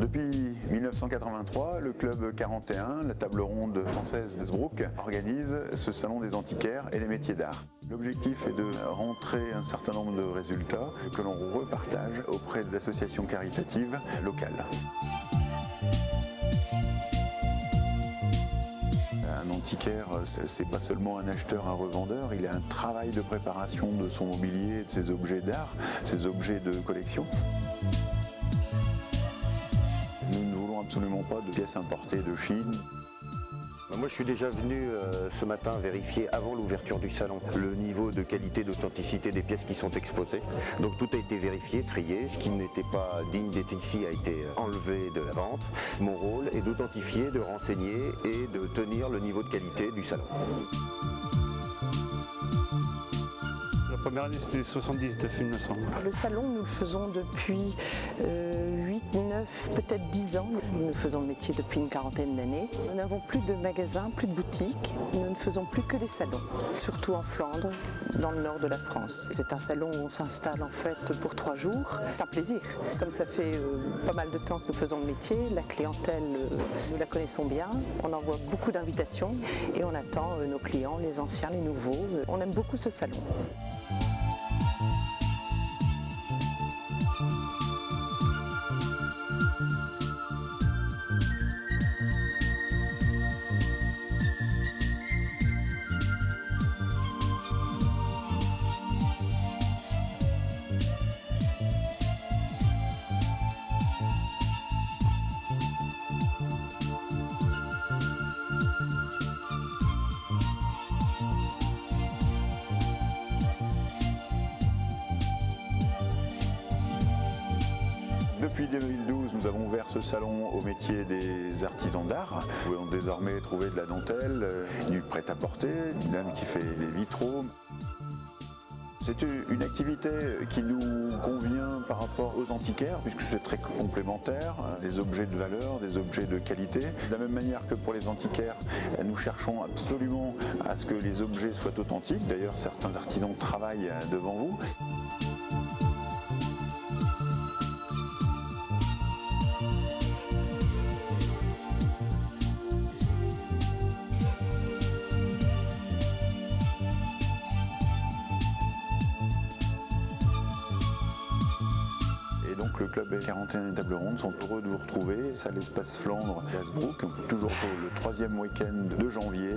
Depuis 1983, le club 41, la table ronde française d'Esbrook, organise ce salon des antiquaires et des métiers d'art. L'objectif est de rentrer un certain nombre de résultats que l'on repartage auprès d'associations caritatives locales. Un antiquaire, c'est pas seulement un acheteur, un revendeur, il a un travail de préparation de son mobilier, de ses objets d'art, ses objets de collection. Absolument pas de pièces importées de Chine. Moi je suis déjà venu euh, ce matin vérifier avant l'ouverture du salon le niveau de qualité, d'authenticité des pièces qui sont exposées. Donc tout a été vérifié, trié, ce qui n'était pas digne d'être ici a été enlevé de la vente. Mon rôle est d'authentifier, de renseigner et de tenir le niveau de qualité du salon. La première année c'était 79 il me semble. Le salon nous le faisons depuis 8, 9, peut-être 10 ans. Nous faisons le métier depuis une quarantaine d'années. Nous n'avons plus de magasins, plus de boutiques. Nous ne faisons plus que des salons, surtout en Flandre, dans le nord de la France. C'est un salon où on s'installe en fait pour trois jours. C'est un plaisir. Comme ça fait euh, pas mal de temps que nous faisons le métier, la clientèle, euh, nous la connaissons bien. On envoie beaucoup d'invitations et on attend euh, nos clients, les anciens, les nouveaux. On aime beaucoup ce salon. Depuis 2012, nous avons ouvert ce salon au métier des artisans d'art. Nous pouvons désormais trouver de la dentelle, euh, du prêt-à-porter, une dame qui fait des vitraux. C'est une activité qui nous convient par rapport aux antiquaires, puisque c'est très complémentaire, des objets de valeur, des objets de qualité. De la même manière que pour les antiquaires, nous cherchons absolument à ce que les objets soient authentiques. D'ailleurs, certains artisans travaillent devant vous. Donc le club 41 et table ronde sont heureux de vous retrouver. À l'espace Flandre à Hasbrook, toujours pour le troisième week-end de janvier.